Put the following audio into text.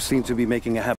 seem to be making a habit.